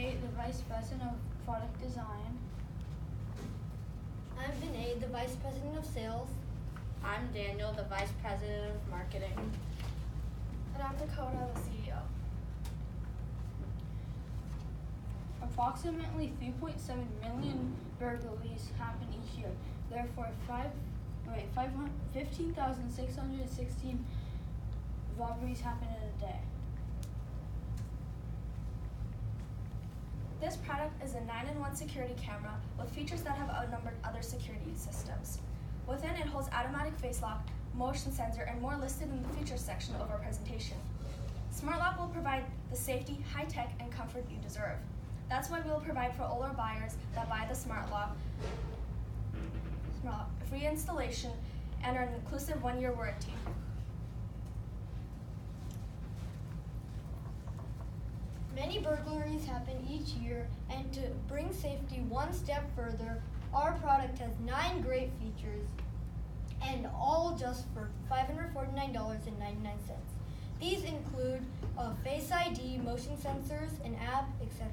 Tate, the Vice President of Product Design. I'm Vinay, the Vice President of Sales. I'm Daniel, the Vice President of Marketing. And I'm Dakota, the CEO. Approximately 3.7 million burglaries happen each year. Therefore, five, wait, 500 15,616 robberies happen in a day. This product is a 9-in-1 security camera with features that have outnumbered other security systems. Within it holds automatic face lock, motion sensor, and more listed in the features section of our presentation. Smart Lock will provide the safety, high tech, and comfort you deserve. That's why we will provide for all our buyers that buy the Smart Lock, Smart free installation and an inclusive one-year warranty. Burglaries happen each year, and to bring safety one step further, our product has nine great features, and all just for $549.99. These include a Face ID, motion sensors, an app, etc.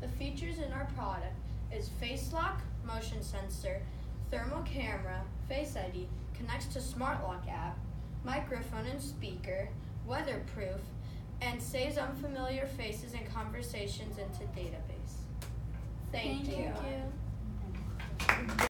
The features in our product is face lock, motion sensor, thermal camera, face ID, connects to smart lock app, microphone and speaker, weatherproof, and saves unfamiliar faces and conversations into database. Thank, Thank you. you.